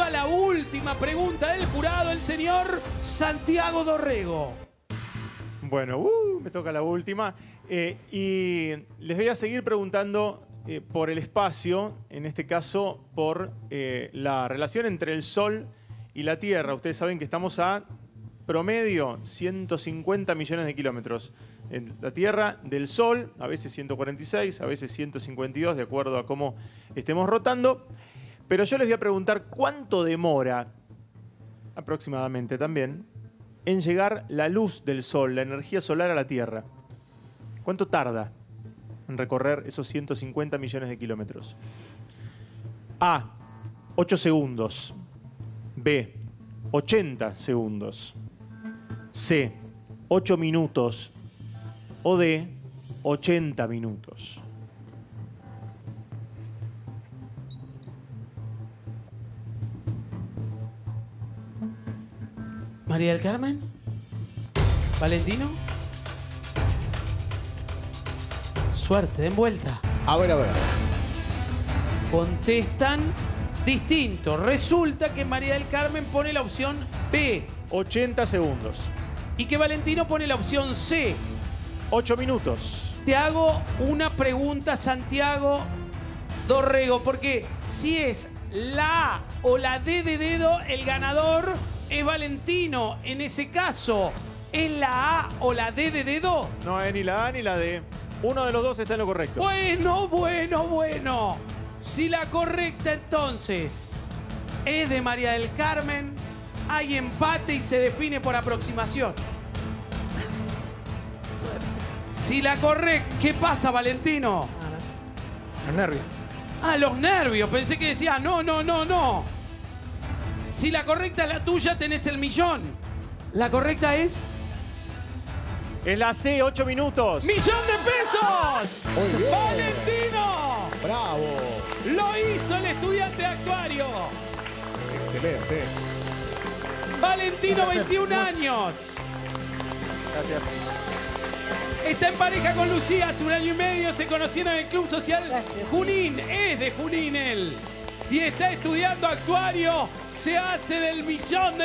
a la última pregunta del jurado, el señor Santiago Dorrego. Bueno, uh, me toca la última. Eh, y les voy a seguir preguntando eh, por el espacio, en este caso por eh, la relación entre el Sol y la Tierra. Ustedes saben que estamos a promedio 150 millones de kilómetros. En la Tierra del Sol, a veces 146, a veces 152, de acuerdo a cómo estemos rotando. Pero yo les voy a preguntar cuánto demora, aproximadamente también, en llegar la luz del Sol, la energía solar a la Tierra. ¿Cuánto tarda en recorrer esos 150 millones de kilómetros? A. 8 segundos. B. 80 segundos. C. 8 minutos. O D. 80 minutos. María del Carmen. Valentino. Suerte, den vuelta. A ver, a ver. Contestan distinto. Resulta que María del Carmen pone la opción B 80 segundos. y que Valentino pone la opción C. 8 minutos. Te hago una pregunta, Santiago Dorrego, porque si es la A o la D de dedo, el ganador es Valentino. En ese caso, ¿es la A o la D de dedo? No es ni la A ni la D. Uno de los dos está en lo correcto. Bueno, bueno, bueno. Si la correcta entonces es de María del Carmen, hay empate y se define por aproximación. Si la correcta, ¿qué pasa, Valentino? Los nervios. Ah, los nervios. Pensé que decía, no, no, no, no. Si la correcta es la tuya, tenés el millón. La correcta es Es la C, 8 minutos. millón de pesos. Muy bien. Valentino. Bravo. Lo hizo el estudiante de actuario. Excelente. Valentino, 21 años. Gracias. Está en pareja con Lucía hace un año y medio. Se conocieron en el Club Social Junín. Es de Junín él. Y está estudiando actuario. Se hace del millón de